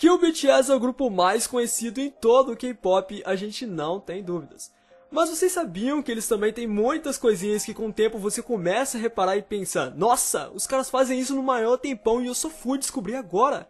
Que o BTS é o grupo mais conhecido em todo o K-pop, a gente não tem dúvidas. Mas vocês sabiam que eles também têm muitas coisinhas que com o tempo você começa a reparar e pensa: nossa, os caras fazem isso no maior tempão e eu só fui descobrir agora?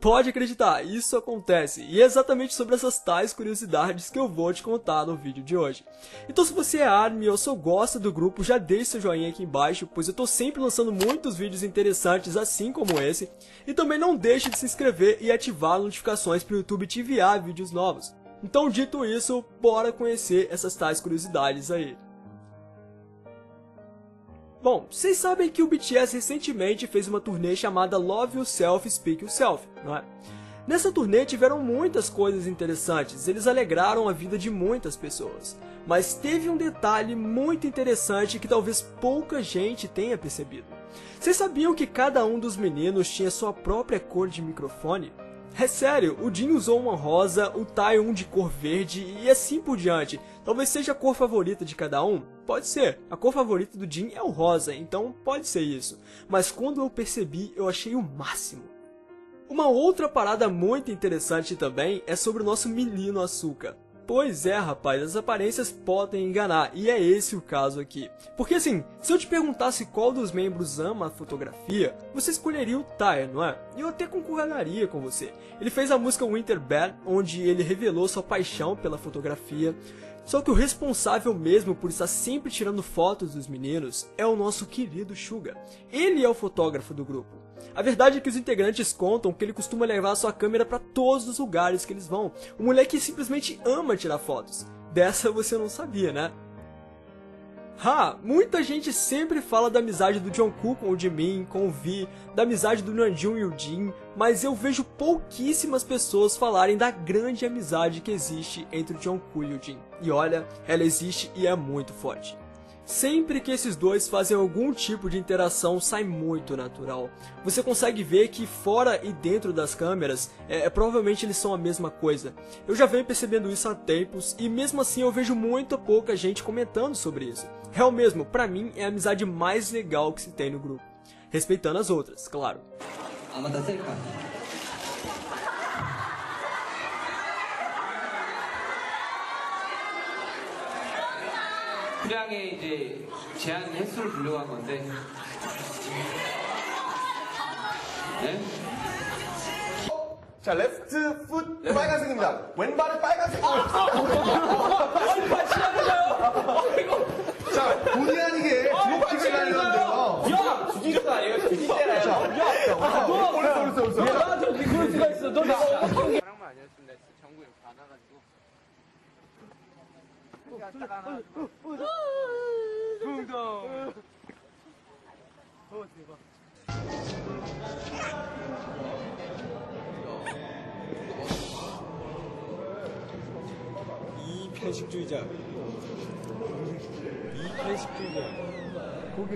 Pode acreditar, isso acontece, e é exatamente sobre essas tais curiosidades que eu vou te contar no vídeo de hoje. Então se você é ARMY ou só gosta do grupo, já deixe seu joinha aqui embaixo, pois eu tô sempre lançando muitos vídeos interessantes assim como esse, e também não deixe de se inscrever e ativar as notificações para o YouTube te enviar vídeos novos. Então dito isso, bora conhecer essas tais curiosidades aí. Bom, vocês sabem que o BTS recentemente fez uma turnê chamada Love Yourself, Speak Yourself, não é? Nessa turnê tiveram muitas coisas interessantes, eles alegraram a vida de muitas pessoas. Mas teve um detalhe muito interessante que talvez pouca gente tenha percebido. Vocês sabiam que cada um dos meninos tinha sua própria cor de microfone? É sério, o Jin usou uma rosa, o Tai um de cor verde e assim por diante. Talvez seja a cor favorita de cada um? Pode ser. A cor favorita do Jin é o rosa, então pode ser isso. Mas quando eu percebi, eu achei o máximo. Uma outra parada muito interessante também é sobre o nosso menino açúcar. Pois é, rapaz, as aparências podem enganar, e é esse o caso aqui. Porque assim, se eu te perguntasse qual dos membros ama a fotografia, você escolheria o Tyre, não é? E eu até concordaria com você. Ele fez a música Winter Bad, onde ele revelou sua paixão pela fotografia. Só que o responsável mesmo por estar sempre tirando fotos dos meninos é o nosso querido Suga. Ele é o fotógrafo do grupo. A verdade é que os integrantes contam que ele costuma levar sua câmera para todos os lugares que eles vão. O moleque simplesmente ama tirar fotos. Dessa você não sabia, né? Ha! Muita gente sempre fala da amizade do Jungkook com o Jimin, com o V, da amizade do Namjoon e o Jin, mas eu vejo pouquíssimas pessoas falarem da grande amizade que existe entre o Jungkook e o Jin. E olha, ela existe e é muito forte. Sempre que esses dois fazem algum tipo de interação, sai muito natural. Você consegue ver que fora e dentro das câmeras, é, é, provavelmente eles são a mesma coisa. Eu já venho percebendo isso há tempos e mesmo assim eu vejo muito pouca gente comentando sobre isso. Real mesmo, pra mim é a amizade mais legal que se tem no grupo. Respeitando as outras, claro. 수량에 이제 제한 횟수를 불려간 건데. 네? 자, 레프트 풋 빨간색입니다. 왼발은 빨간색. 자, 딱 하나. 둥둥. 어, 대박. 이 편식주의자. 이 편식주의자. 고기,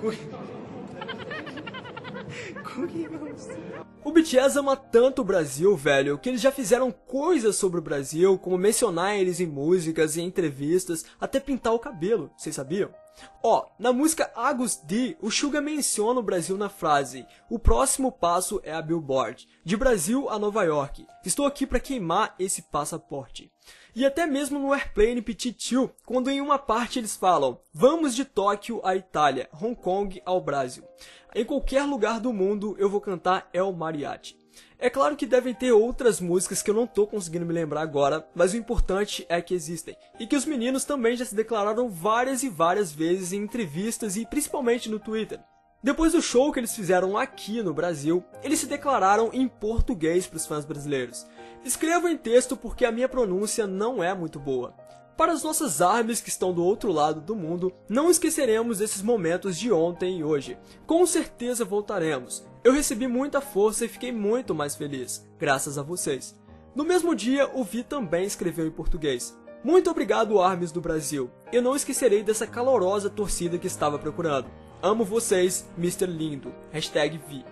고기. 고기가 없어. O BTS ama tanto o Brasil, velho, que eles já fizeram coisas sobre o Brasil, como mencionar eles em músicas e entrevistas, até pintar o cabelo, vocês sabiam? Ó, na música Agus D, o Suga menciona o Brasil na frase: "O próximo passo é a Billboard, de Brasil a Nova York. Estou aqui para queimar esse passaporte." E até mesmo no Airplane Petit 2, quando em uma parte eles falam: "Vamos de Tóquio à Itália, Hong Kong ao Brasil." Em qualquer lugar do mundo eu vou cantar El Mariachi. É claro que devem ter outras músicas que eu não tô conseguindo me lembrar agora, mas o importante é que existem. E que os meninos também já se declararam várias e várias vezes em entrevistas e principalmente no Twitter. Depois do show que eles fizeram aqui no Brasil, eles se declararam em português para os fãs brasileiros. Escrevo em texto porque a minha pronúncia não é muito boa. Para as nossas armas que estão do outro lado do mundo, não esqueceremos esses momentos de ontem e hoje. Com certeza voltaremos. Eu recebi muita força e fiquei muito mais feliz, graças a vocês. No mesmo dia, o Vi também escreveu em português. Muito obrigado, Armes do Brasil. Eu não esquecerei dessa calorosa torcida que estava procurando. Amo vocês, Mr. Lindo. Hashtag Vi.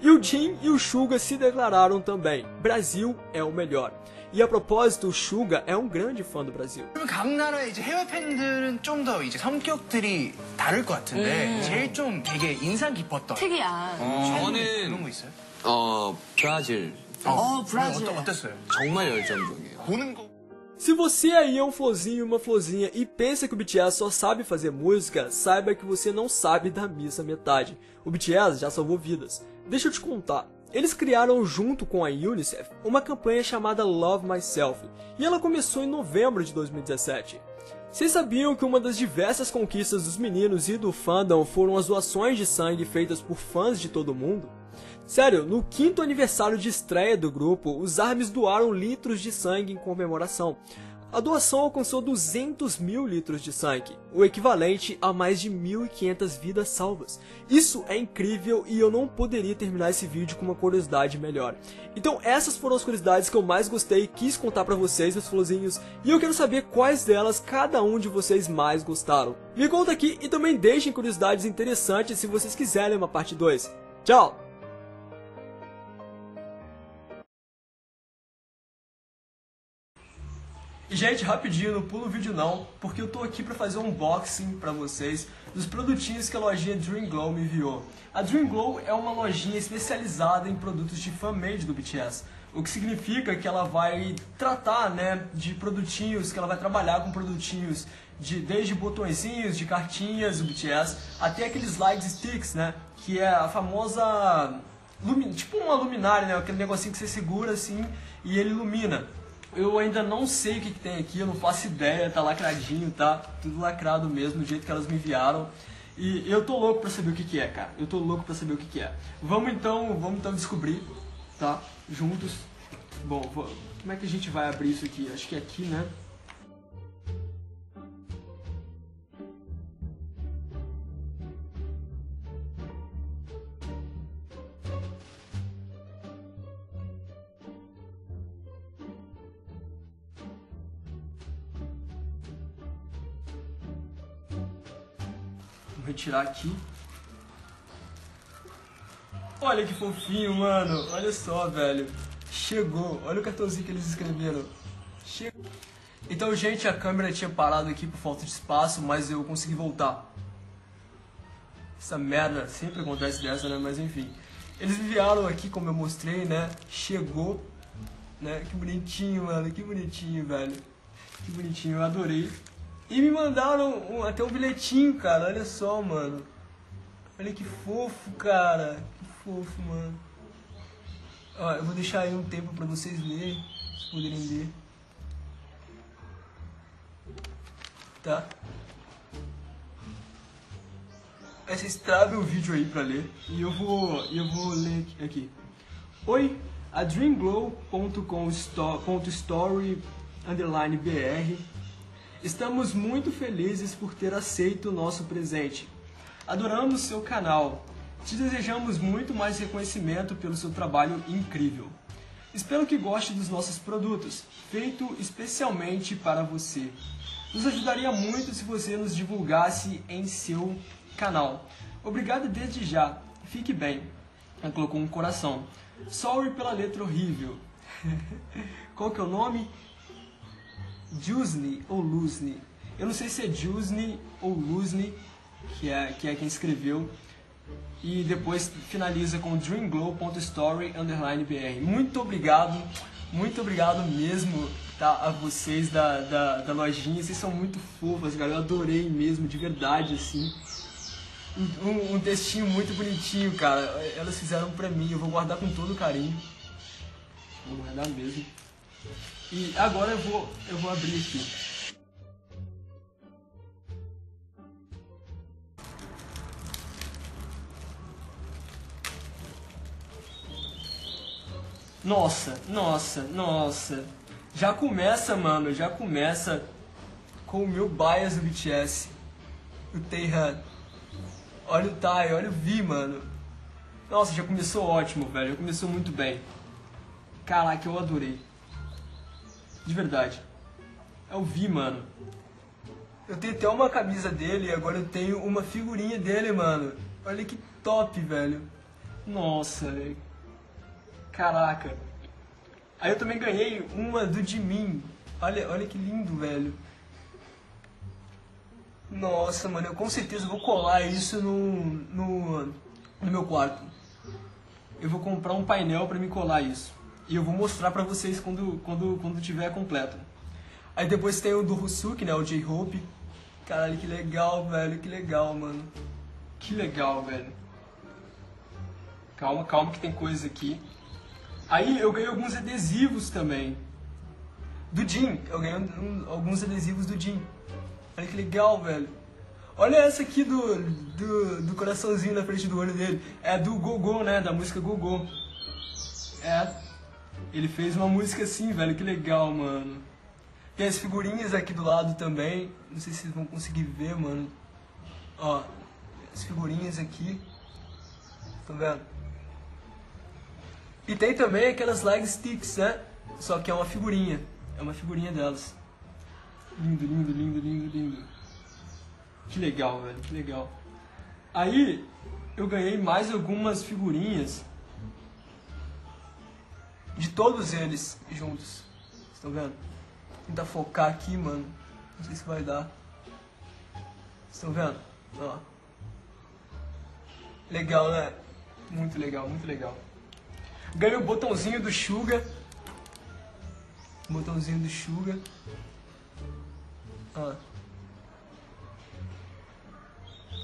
E o Jin e o Suga se declararam também. Brasil é o melhor. E a propósito, o Suga é um grande fã do Brasil. 그러면 각 나라의 이제 해외 팬들은 좀 더 이제 성격들이 다를 것 같은데 제일 좀 되게 인상 깊었던 특이한. 그런 거 있어요? 어 브라질 어, 브라질. 어떠, 어땠어요? 정말 열정적이에요. 보는 거. Se você aí é um florzinho e uma florzinha e pensa que o BTS só sabe fazer música, saiba que você não sabe da missa metade. O BTS já salvou vidas. Deixa eu te contar. Eles criaram junto com a UNICEF uma campanha chamada Love Myself, e ela começou em novembro de 2017. Vocês sabiam que uma das diversas conquistas dos meninos e do fandom foram as doações de sangue feitas por fãs de todo mundo? Sério, no quinto aniversário de estreia do grupo, os ARMYs doaram litros de sangue em comemoração. A doação alcançou 200 mil litros de sangue, o equivalente a mais de 1.500 vidas salvas. Isso é incrível e eu não poderia terminar esse vídeo com uma curiosidade melhor. Então essas foram as curiosidades que eu mais gostei e quis contar pra vocês, meus florzinhos, e eu quero saber quais delas cada um de vocês mais gostaram. Me conta aqui e também deixem curiosidades interessantes se vocês quiserem uma parte 2. Tchau! E, gente, rapidinho, não pula o vídeo não, porque eu tô aqui pra fazer um unboxing pra vocês dos produtinhos que a lojinha Dream Glow me enviou. A Dream Glow é uma lojinha especializada em produtos de fan-made do BTS, o que significa que ela vai tratar, né, de produtinhos, que ela vai trabalhar com produtinhos de desde botõezinhos, de cartinhas do BTS, até aqueles light sticks, né, que é a famosa tipo uma luminária, né, aquele negocinho que você segura assim e ele ilumina. Eu ainda não sei o que, que, tem aqui, eu não faço ideia, tá lacradinho, tá? Tudo lacrado mesmo, do jeito que elas me enviaram. E eu tô louco pra saber o que, que é, cara. Eu tô louco pra saber o que, que é. Vamos então, vamos então descobrir, tá? Juntos. Bom, como é que a gente vai abrir isso aqui? Acho que é aqui, né? Vou retirar aqui. Olha que fofinho, mano. Olha só, velho. Chegou. Olha o cartãozinho que eles escreveram. Chegou. Então, gente, a câmera tinha parado aqui por falta de espaço, mas eu consegui voltar. Essa merda sempre acontece dessa, né? Mas enfim. Eles enviaram aqui, como eu mostrei, né? Chegou. Né? Que bonitinho, mano. Que bonitinho, velho. Que bonitinho. Eu adorei. E me mandaram um, até um bilhetinho, cara. Olha só, mano. Olha que fofo, cara. Que fofo, mano. Ó, eu vou deixar aí um tempo pra vocês lerem. Poderem ler. Tá? Aí vocês travem o vídeo aí pra ler. E eu vou, eu vou ler aqui. Oi, a dreamglow.com.story underline br Estamos muito felizes por ter aceito o nosso presente. Adoramos seu canal. Te desejamos muito mais reconhecimento pelo seu trabalho incrível. Espero que goste dos nossos produtos, feito especialmente para você. Nos ajudaria muito se você nos divulgasse em seu canal. Obrigado desde já. Fique bem. Ela colocou um coração. Sorry pela letra horrível. Qual que é o nome? Jusney ou Lusney. Eu não sei se é Jusney ou Lusney, que é, que é quem escreveu. E depois finaliza com dreamglow.story_br. Muito obrigado, muito obrigado mesmo tá, a vocês da, da, da lojinha. Vocês são muito fofas, cara. Eu adorei mesmo, de verdade, assim. Um, um, textinho muito bonitinho, cara. Elas fizeram pra mim, eu vou guardar com todo carinho. Vou guardar mesmo. E agora eu vou, eu vou abrir aqui. Nossa, nossa, nossa. Já começa, mano, já começa com o meu bias do BTS. O Taehan. Olha o Tai, olha o Vi, mano. Nossa, já começou ótimo, velho. Já começou muito bem. Caraca, eu adorei. De verdade. É o Vi, mano. Eu tenho até uma camisa dele e agora eu tenho uma figurinha dele, mano. Olha que top, velho. Nossa, velho. Caraca. Aí eu também ganhei uma do Jimin. Olha, olha que lindo, velho. Nossa, mano, eu com certeza vou colar isso no, no, no meu quarto. Eu vou comprar um painel pra me colar isso. E eu vou mostrar pra vocês quando, quando, quando tiver completo. Aí depois tem o do Rusuke, né? O J-Hope. Caralho, que legal, velho. Que legal, mano. Que legal, velho. Calma, calma que tem coisa aqui. Aí eu ganhei alguns adesivos também. Do Jim. Eu ganhei um- alguns adesivos do Jim. Olha que legal, velho. Olha essa aqui do, do, do coraçãozinho na frente do olho dele. É do Gogô, né? Da música Gogô. É. Ele fez uma música assim, velho. Que legal, mano. Tem as figurinhas aqui do lado também. Não sei se vocês vão conseguir ver, mano. Ó, as figurinhas aqui. Estão vendo? E tem também aquelas leg sticks, né? Só que é uma figurinha. É uma figurinha delas. Lindo, lindo, lindo, lindo, lindo. Que legal, velho, que legal. Aí eu ganhei mais algumas figurinhas de todos eles juntos. Estão vendo? Tentar focar aqui, mano. Não sei se vai dar. Estão vendo? Ó. Legal, né? Muito legal, muito legal. Ganhei o botãozinho do Suga. Botãozinho do Suga. Ó.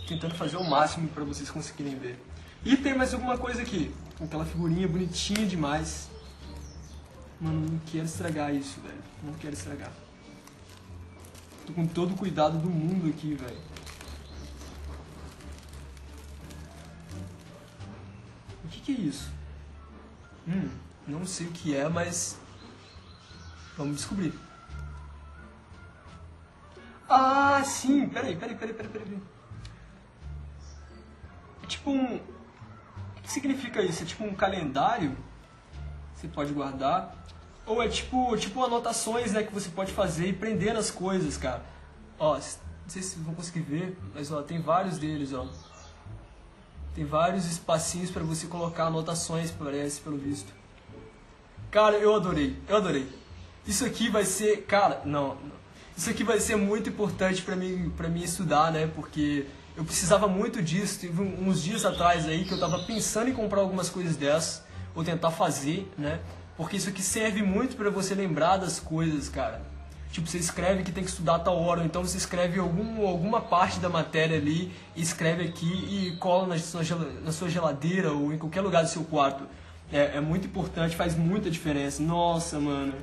Tentando fazer o máximo pra vocês conseguirem ver. E tem mais alguma coisa aqui. Aquela figurinha bonitinha demais. Mano, não quero estragar isso, velho. Não quero estragar. Tô com todo o cuidado do mundo aqui, velho. O que, que é isso? Hum, não sei o que é, mas. Vamos descobrir. Ah, sim! Peraí, peraí, peraí, peraí, peraí. É tipo um. O que significa isso? É tipo um calendário? Você pode guardar. Ou é tipo, tipo anotações né, que você pode fazer e prender nas coisas, cara. Ó, não sei se vão conseguir ver, mas ó, tem vários deles, ó. Tem vários espacinhos para você colocar anotações, parece, pelo visto. Cara, eu adorei, eu adorei. Isso aqui vai ser, cara, não, não. isso aqui vai ser muito importante para mim, para mim estudar, né? Porque eu precisava muito disso. Teve uns dias atrás aí que eu tava pensando em comprar algumas coisas dessas ou tentar fazer, né? Porque isso aqui serve muito para você lembrar das coisas, cara. Tipo, você escreve que tem que estudar a tal hora, ou então você escreve algum, alguma parte da matéria ali, escreve aqui e cola na sua, na sua geladeira ou em qualquer lugar do seu quarto. É, é muito importante, faz muita diferença. Nossa, mano.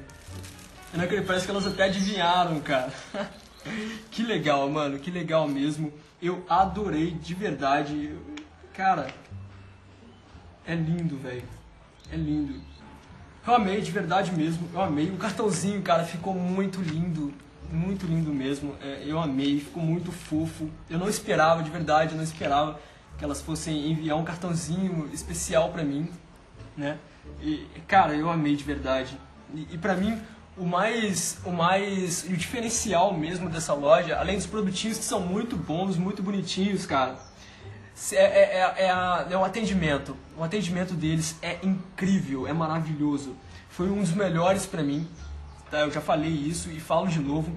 Parece que elas até adivinharam, cara. que legal, mano, que legal mesmo. Eu adorei de verdade. Cara, é lindo, velho. É lindo. Eu amei, de verdade mesmo. Eu amei. O cartãozinho, cara, ficou muito lindo. Muito lindo mesmo. É, eu amei, ficou muito fofo. Eu não esperava, de verdade, eu não esperava que elas fossem enviar um cartãozinho especial pra mim, né? E, cara, eu amei de verdade. E, e pra mim, o mais, o mais, o diferencial mesmo dessa loja, além dos produtinhos que são muito bons, muito bonitinhos, cara, é, é, é, é a- é o atendimento. O atendimento deles é incrível, é maravilhoso. Foi um dos melhores pra mim. Tá? Eu já falei isso e falo de novo.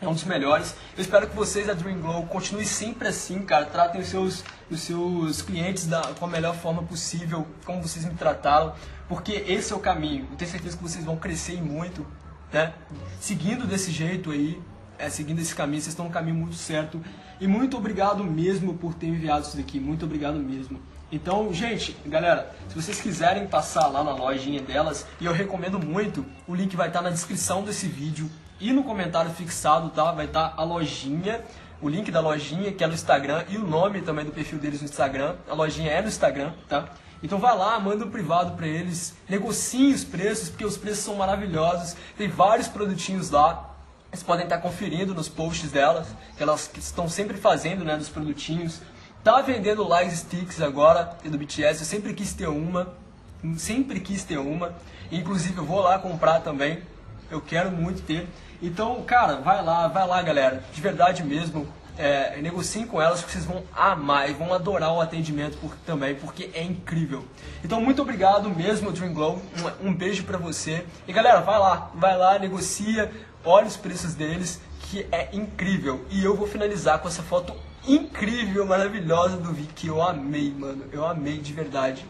É um dos melhores. Eu espero que vocês da Dream Glow continuem sempre assim, cara. Tratem os seus, os seus clientes da, com a melhor forma possível, como vocês me trataram. Porque esse é o caminho. Eu tenho certeza que vocês vão crescer muito, né? Seguindo desse jeito aí, é, seguindo esse caminho, vocês estão no caminho muito certo. E muito obrigado mesmo por ter enviado isso daqui. Muito obrigado mesmo. Então, gente, galera, se vocês quiserem passar lá na lojinha delas, e eu recomendo muito, o link vai estar na descrição desse vídeo e no comentário fixado, tá? Vai estar a lojinha, o link da lojinha, que é no Instagram, e o nome também do perfil deles no Instagram. A lojinha é no Instagram, tá? Então vai lá, manda um privado pra eles, negociem os preços, porque os preços são maravilhosos. Tem vários produtinhos lá. Vocês podem estar conferindo nos posts delas, que elas estão sempre fazendo, né, dos produtinhos. Tá vendendo Light Sticks agora, do BTS, eu sempre quis ter uma, sempre quis ter uma. Inclusive eu vou lá comprar também, eu quero muito ter. Então, cara, vai lá, vai lá, galera, de verdade mesmo. É, negociem com elas que vocês vão amar e vão adorar o atendimento por- também, porque é incrível. Então, muito obrigado mesmo, Dream Glow. Um, um beijo pra você. E galera, vai lá, vai lá, negocia, olha os preços deles, que é incrível. E eu vou finalizar com essa foto incrível, maravilhosa do Vic, que eu amei, mano. Eu amei de verdade.